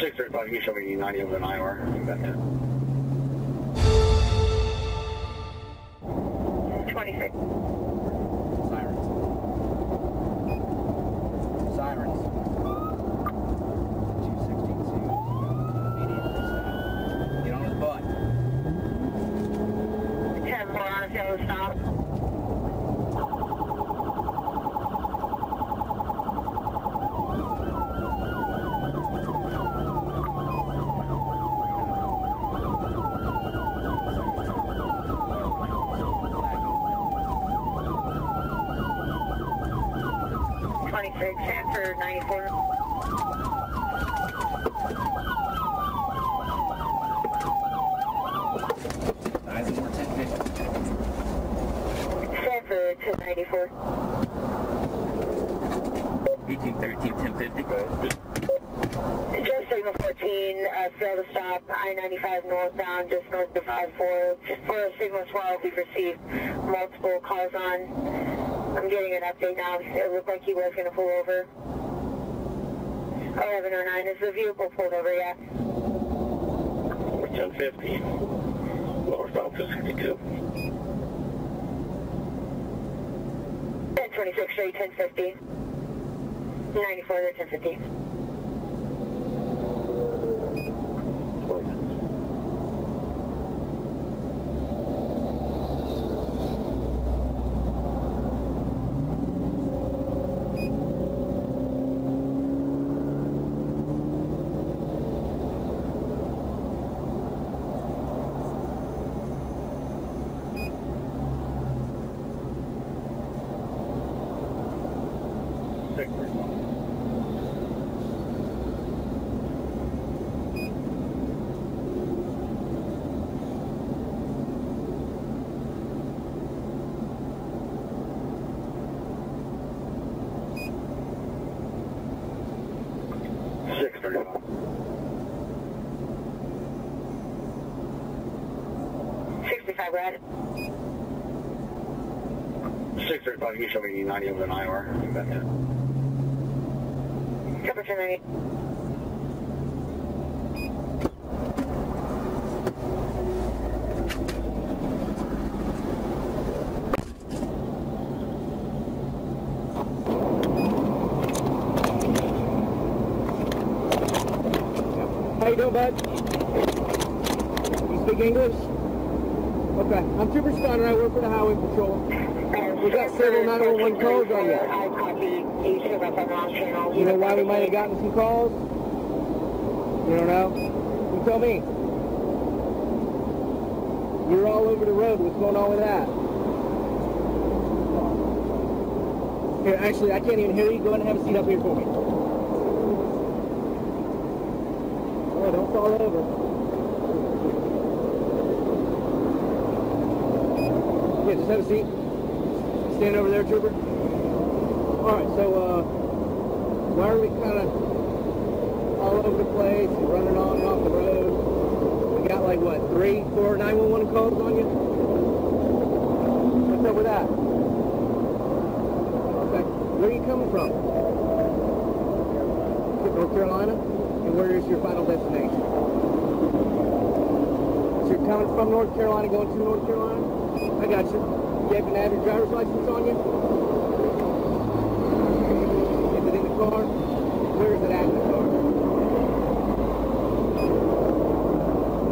635, you show me 90 over an IR. You got that. 26. Sirens. Sirens. 262. Immediately stop. Get on his butt. 10 more on yellow stop. Twenty-six, 1050. To ninety-four. 1813, 1050. Just signal 14, uh, fail to stop, I-95 northbound, just north of 54. For signal 12, we've received multiple calls on. I'm getting an update now. It looked like he was going to pull over. 1109, is the vehicle pulled over yet? 1050. Lower stop to 62. 1026 straight, 1050. 94 to 1050. Brad. 635, you show me 90 over an hour. Temperature 90. Trooper Steiner. I work for the Highway Patrol. Uh, we got several 911 calls on you. I copy. You should have been wrong channel. You know why we might have gotten some calls? You don't know? You tell me. You're all over the road. What's going on with that? Here, actually, I can't even hear you. Go ahead and have a seat up here for me. Oh, don't fall over. Yeah, just have a seat. Stand over there, Trooper. All right, so uh, why are we kind of all over the place and running on and off the road? We got like what, three, four 911 calls on you? What's up with that? Okay, where are you coming from? North Carolina? And where is your final destination? So you're coming from North Carolina, going to North Carolina? I got you. You have an average driver's license on you? Is it in the car? Where is it at in the car?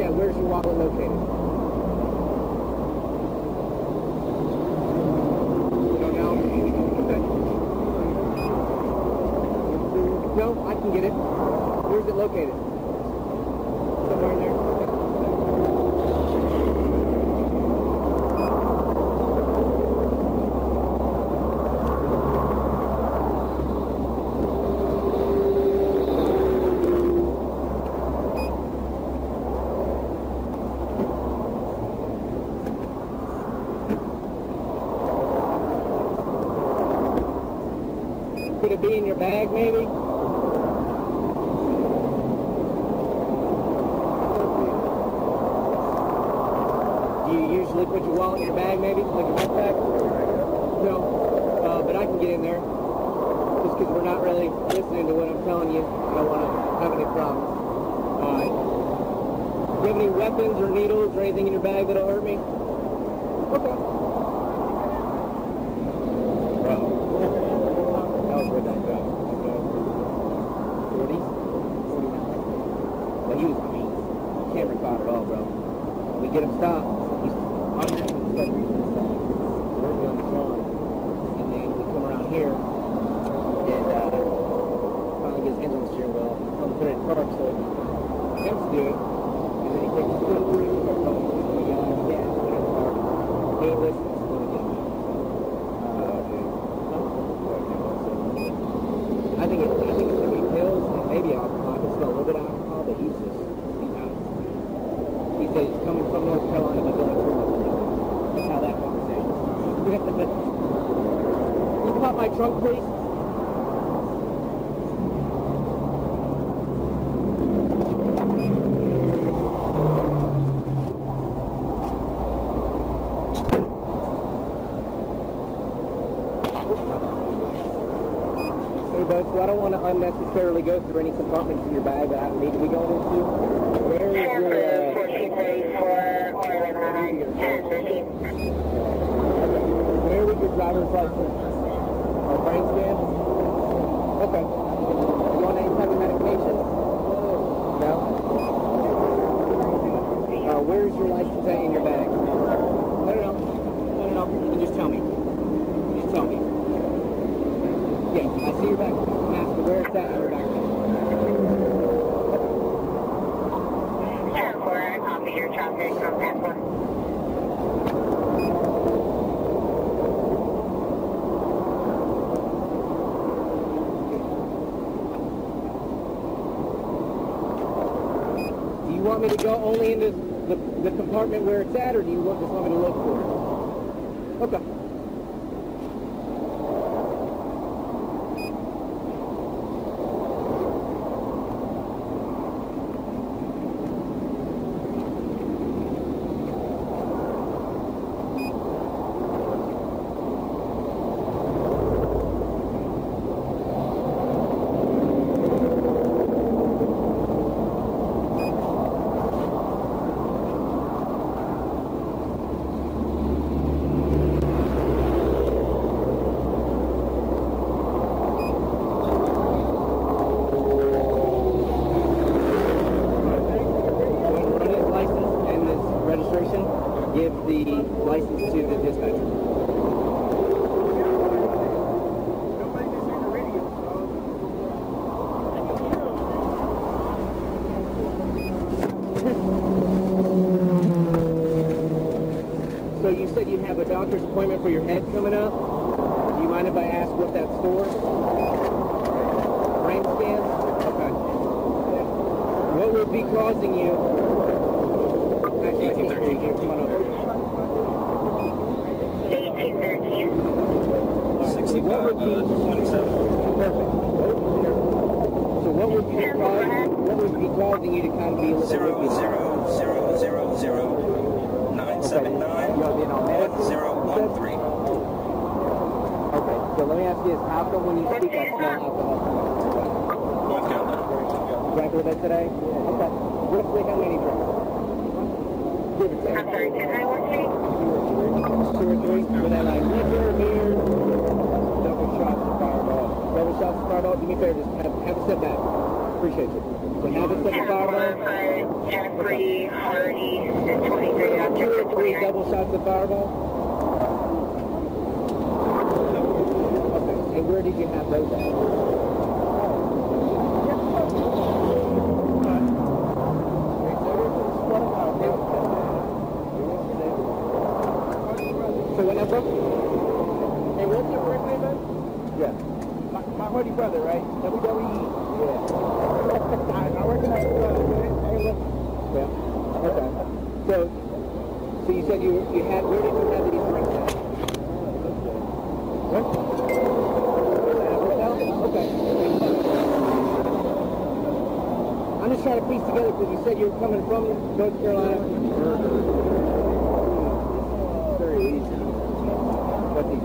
Yeah, where's your wallet located? Don't know? No, I can get it. Where's it located? Somewhere in there? Okay. Be in your bag, maybe? Do you usually put your wallet in your bag, maybe, like a backpack? No, uh, but I can get in there. Just because we're not really listening to what I'm telling you, I don't want to have any problems. Alright. Do you have any weapons or needles or anything in your bag that'll hurt me? Okay. Wow. That was where that got. Forties? Well, he was mean. Camera caught it all, bro. We get him stopped. He's automatically stuttering to the side. Working on the lawn. And then we come around here and uh, finally gets hands on the steering wheel. I'm put it in park, so attempts to do it. And then he takes his foot through and starts going through the yelling at gas. Get in the car. He ain't listening. He's going to get him. Uh, I think it, I think it's gonna be pills and maybe alcohol. I can smell a little bit of alcohol, but he's just he's out. He said he's coming from North Carolina but going through North Carolina. That's how that conversation. you pop my trunk, please. Hey, bud, so I don't want to unnecessarily go through any compartments in your bag that I don't need to be going into. Where is your, uh, 1434, or 1109, 1013. where would your driver's license or brain scan? Okay. You on any type of medication? No? Uh, where is your license at in your bag? No, no, no. No, no, no. You can just tell me. Just tell me. Yeah, I see your back. Where at in your back. 10-4, copy your traffic from 10-4. Do you want me to go only into the, the compartment where it's at, or do you want, just want me to look for it? Okay. When you run his license and his registration, give the license to the dispatcher. So you said you have a doctor's appointment for your head coming up. Do you mind if I ask what that's for? Brain scan? Okay. What would be causing you? Actually, I can't hear you. Come on over. 1813. What would be perfect? So what would be causing what would be causing you to of be a little zero zero zero zero nine seven nine You want to be an all medical? one zero one three. Okay, so let me ask you this: How when you speak, I smell alcohol? North Carolina. Drank a little bit today. Okay. Roughly how many drinks? Give or take. I'm sorry, can I want you? Two or three. Were they like liquor, beer, double shots of fireball? Double shots of fireball. Do me a favor, just have, have a step back. Appreciate you. So have a sip of fireball. Jeffrey Hardy, and 23 Two or three double shots of fireball. Okay. And where did you have those at? So whenever, hey, what's your first name, man? Yeah. My, my hoodie brother, right? WWE. Yeah. I, I work in that brother, man. Hey, look. Yeah. Okay. So, so you said you you had where did you have these drinks at? What? At a hotel? Okay. I'm just trying to piece together because you said you were coming from North Carolina. Very easy. What's easy?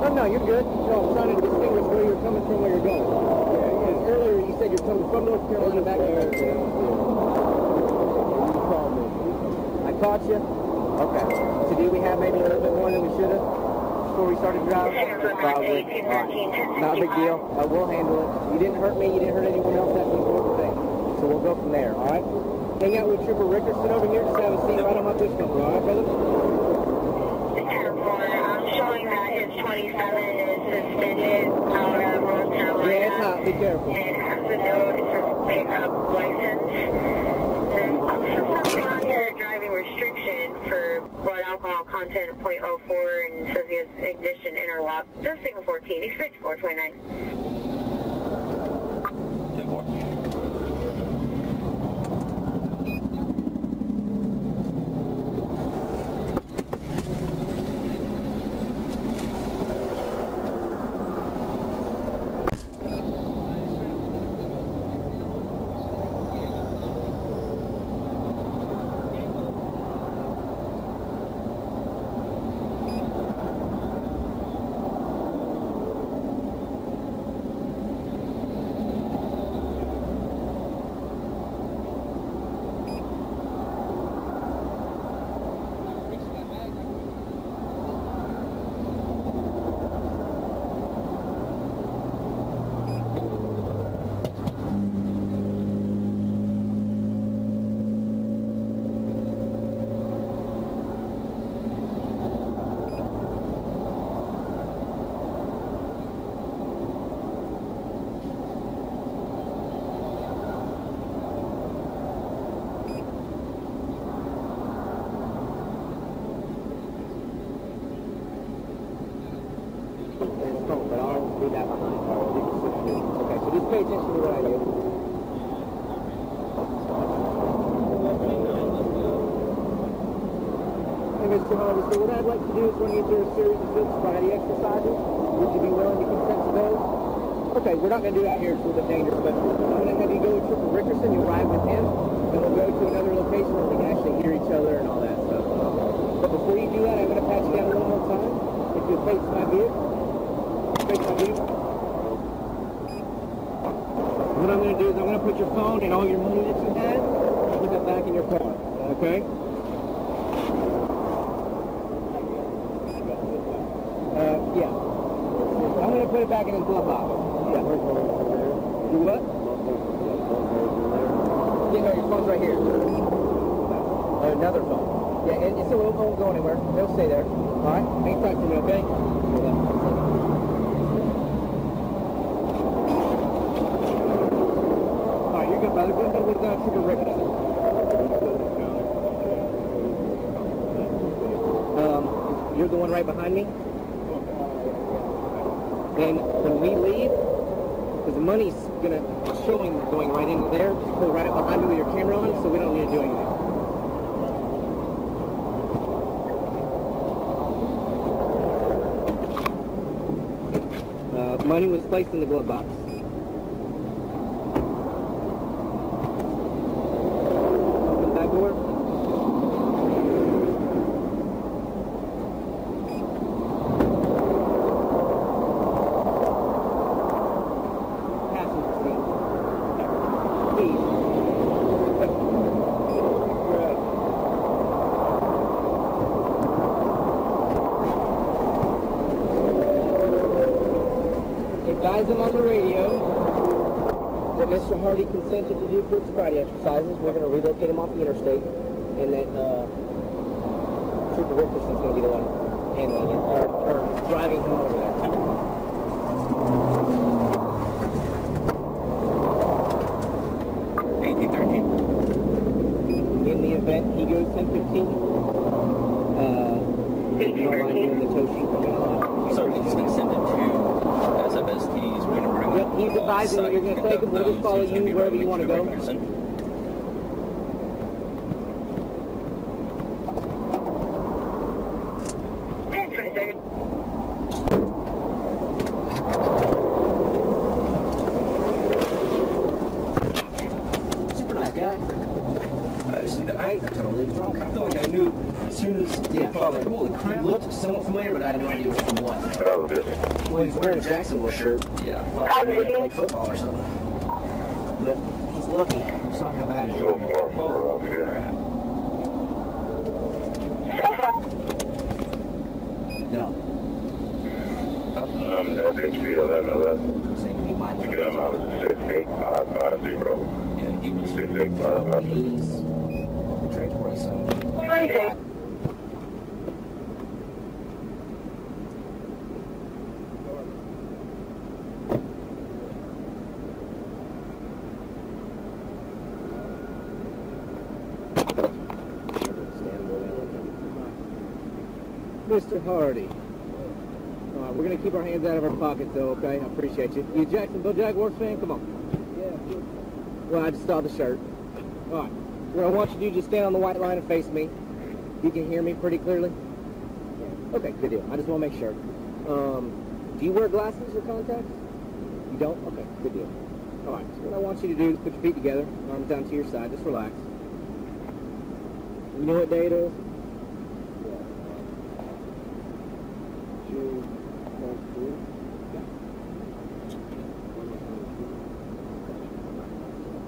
Oh, no, you're good. No, I'm trying to distinguish where you're coming from, where you're going. Because earlier you said you're coming from North Carolina back North I caught you? Okay. So do we have maybe a little bit more than we should have before we started driving? Probably. Right. Not a big deal. Uh, we'll handle it. You didn't hurt me. You didn't hurt anyone else. That's the important thing. So we'll go from there, all right? Hang out with Trooper Rickerson over here. Just have a seat right on my button, all right, brother? I'm showing that his 27 is suspended out of North Carolina. Yeah, it's hot. Be careful. And has a says pickup license. And on driving restriction for blood alcohol content of .04 and says he has ignition interlock. Just signal 14, expect 429. There's phone, but I'll do that behind. Okay, so just pay attention to what I do. Mr. Hardy, so what I'd like to do is run you through a series of good body exercises. Would you be willing to consent to those? Okay, we're not going to do that here. It's a little bit dangerous, but I'm going to have you go with Trooper Rickerson. You'll ride with him, and we'll go to another location where we can actually hear each other and all that stuff. But before you do that, I'm going to pat you down little more time. If you'll face my view. What I'm going to do is I'm going to put your phone and all your money that you had, put that back in your car. Okay? Uh, yeah. I'm going to put it back in his glove box. Yeah. Do what? Yeah, no, your phone's right here. Uh, another phone. Yeah, it's a little won't go anywhere. They'll stay there. All right? Hang tight to me, okay? All right, you're good, brother. Go ahead with uh, Trooper Rickerson. Um, you're the one right behind me. And when we leave, because the money's gonna showing going right into there, just pull right up behind me with your camera on, so we don't need to do anything. Uh, money was placed in the glove box. Open the back door. Passenger seat. Keys. Good. Advise them on the radio that Mr. Hardy consented to do quick sobriety exercises. We're going to relocate him off the interstate, and that uh, Trooper Rickerson's going to be the one handling it, or, or driving him over there. Eighteen thirteen. In the goes 1015, uh, you don't mind doing the tow sheet. So he's gonna send it to SFSTs. Bring Yep, he's advising that you're gonna take him. We'll just follow those. He's gonna you wherever you wanna go. Rickerson. Ten twenty-seven. Super nice guy. I, just- I totally drunk. I feel like I knew soon as Yeah. I was like, holy crap, looked somewhat familiar, but I had no idea what from what. That was good. Well, he's wearing a Jacksonville shirt. Yeah. Like, like football or something. But he's lucky. He's not gonna bad. So far, far off, yeah. No. Um, that HP 11, 11. Saying he might Get him out of 68550. Yeah, he was. 68550. He's transitory, so. Crazy. Mr. Hardy. All right, we're gonna keep our hands out of our pockets, though. Okay, I appreciate you. You Jacksonville Jaguars fan? Come on. Yeah. Well, I just saw the shirt. All right. What I want you to do, just stand on the white line and face me. You can hear me pretty clearly. Yeah. Okay, good deal. I just want to make sure. Um, do you wear glasses or contacts? You don't? Okay, good deal. All right. So what I want you to do is put your feet together, arms down to your side. Just relax. You know what day it is?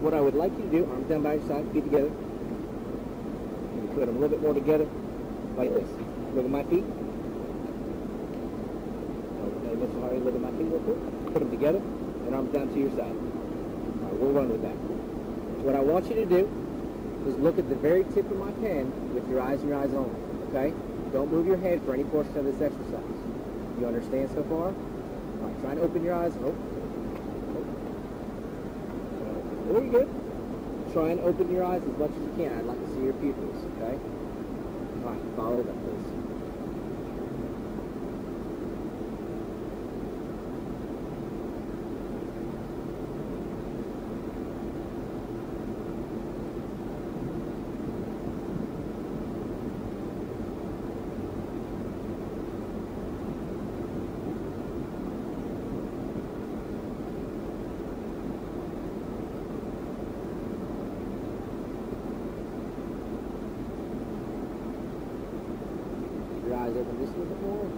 What I would like you to do, arms down by your side, feet together. And put them a little bit more together, like this. Look at my feet. Okay, Mr. Hardy, look at my feet real quick. Put them together, and arms down to your side. All right, we'll run with that. What I want you to do is look at the very tip of my pen with your eyes and your eyes only, okay? Don't move your head for any portion of this exercise. You understand so far? All right, try and open your eyes. Oh. Very good. Try and open your eyes as much as you can. I'd like to see your pupils, okay? All right, follow that, please. Your eyes open just a little bit more.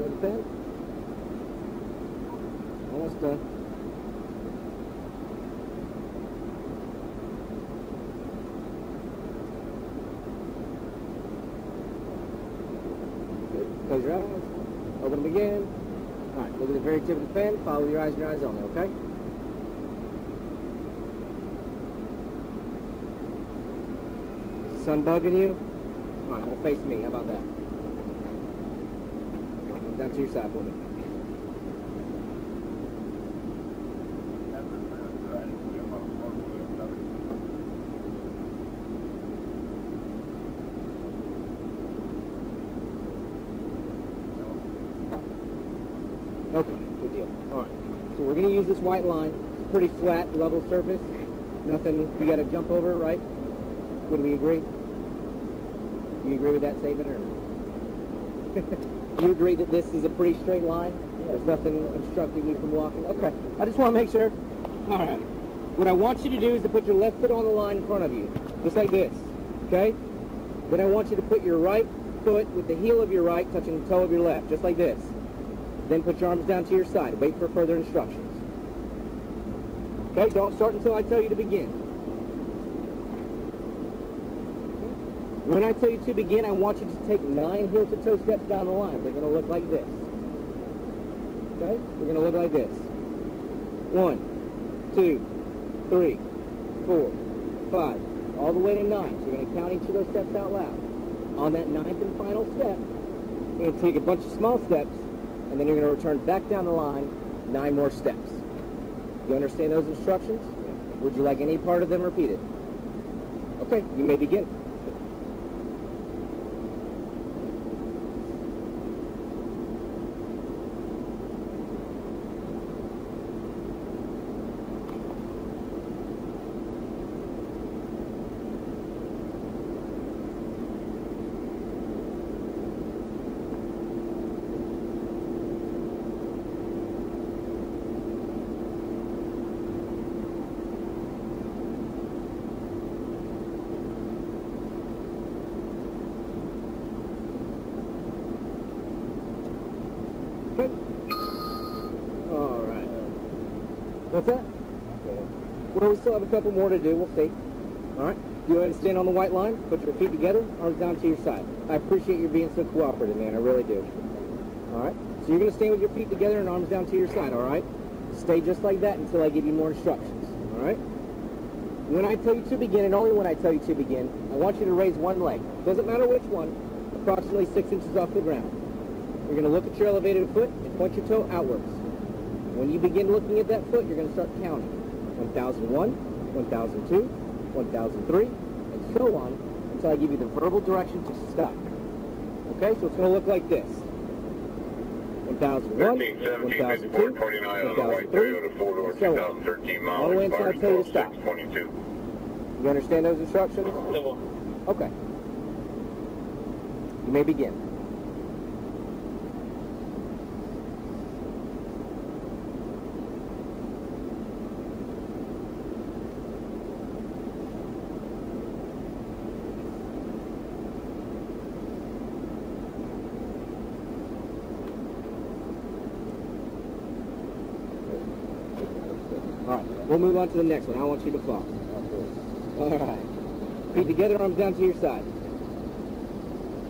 The pen. Almost done. Good. Close your eyes. Open them again. All right, look at the very tip of the pen. Follow your eyes and your eyes only, okay? Sun bugging you? All right, well, face me. How about that? Down to your side for me. Okay, good deal. All right. So we're going to use this white line. It's a pretty flat, level surface. Nothing we got to jump over, right? Would we agree? Do you agree with that statement or? you agree that this is a pretty straight line? There's nothing obstructing you from walking? Okay. I just want to make sure. All right. What I want you to do is to put your left foot on the line in front of you, just like this. Okay? Then I want you to put your right foot with the heel of your right touching the toe of your left, just like this. Then put your arms down to your side. Wait for further instructions. Okay? Don't start until I tell you to begin. When I tell you to begin, I want you to take nine heel-to-toe steps down the line. They're going to look like this. Okay? They're going to look like this. One, two, three, four, five, all the way to nine. So you're going to count each of those steps out loud. On that ninth and final step, you're going to take a bunch of small steps, and then you're going to return back down the line nine more steps. You understand those instructions? Would you like any part of them repeated? Okay, you may begin. Well, we still have a couple more to do. We'll see. All right. You want to stand on the white line. Put your feet together. Arms down to your side. I appreciate you being so cooperative, man. I really do. All right. So you're going to stand with your feet together and arms down to your side. All right. Stay just like that until I give you more instructions. All right. When I tell you to begin, and only when I tell you to begin, I want you to raise one leg. Doesn't matter which one. Approximately six inches off the ground. You're going to look at your elevated foot and point your toe outwards. When you begin looking at that foot, you're going to start counting. 1001, 1002, 1003, and so on until I give you the verbal direction to stop. Okay, so it's going to look like this. 1001, 13, 17, 1002, 54, 29 on the white 1003, Toyota four-door, and so on. 2013 All the way until I tell you to stop. 22. You understand those instructions? Okay. You may begin. Move on to the next one. I want you to fall. All right. Feet together, arms down to your side.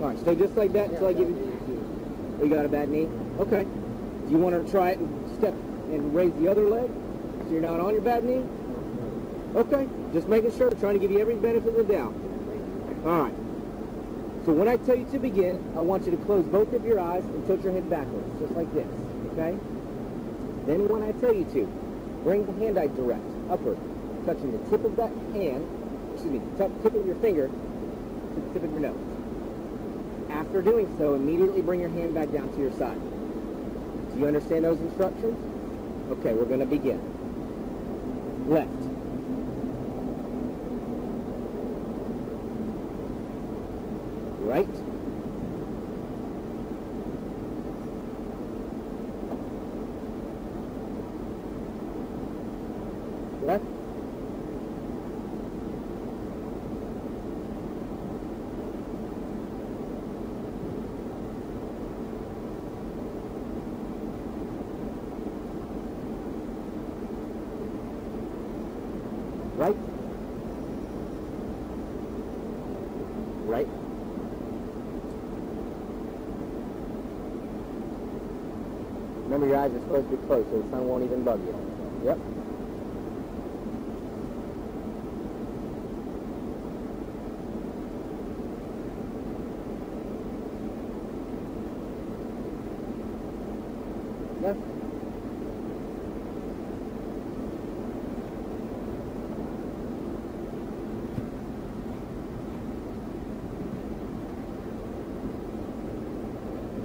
All right, stay just like that until I give you. Oh, you got a bad knee? Okay. Do you want to try it and step and raise the other leg so you're not on your bad knee? Okay. Just making sure, trying to give you every benefit of the doubt. All right. So when I tell you to begin, I want you to close both of your eyes and tilt your head backwards, just like this. Okay? Then when I tell you to, bring the hand eye direct, upward, touching the tip of that hand, excuse me, tip of your finger to the tip of your nose. After doing so, immediately bring your hand back down to your side. Do you understand those instructions? Okay, we're going to begin. Left. Right. Left. Right. Right. Remember your eyes are supposed to be closed so the sun won't even bug you. Yep.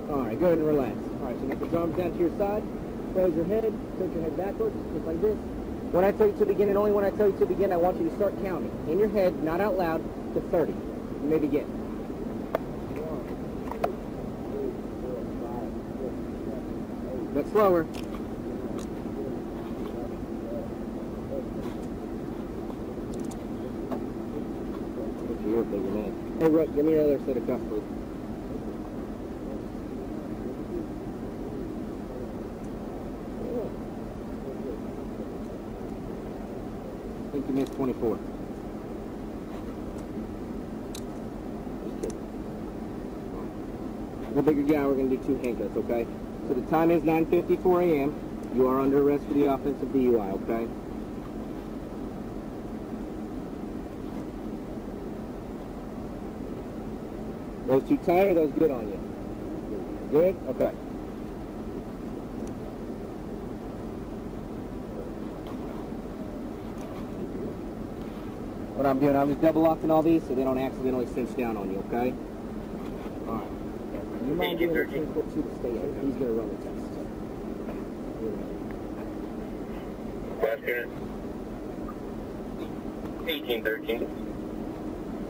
All right, go ahead and relax. Get the arms down to your side, close your head, tilt your head backwards, just like this. When I tell you to begin, and only when I tell you to begin, I want you to start counting. In your head, not out loud, to 30. You may begin. But slower. Hey, Rook, give me another set of cuffs, please. Missed 24. The bigger guy, we're going to do two handcuffs, okay? So the time is 9.54 a.m. You are under arrest for the offense offensive DUI, okay? Those too tight or those good on you? Good? Okay. What I'm doing, I'm just double locking all these so they don't accidentally cinch down on you, okay? Alright. You mind doing the 10 foot two to stay in? He's gonna run the test. Last unit. 1813.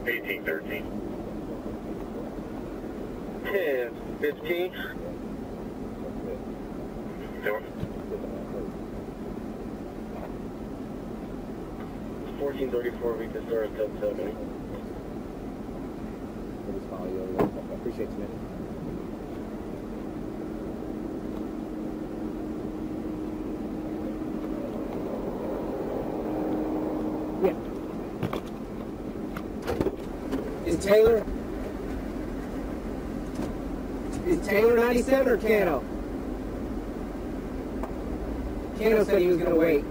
1813. 10, 15. Door. 1434 Vista Star 10-70. I appreciate you, man. Taylor? Is Taylor 97 or Cano? Cano said he was going to wait.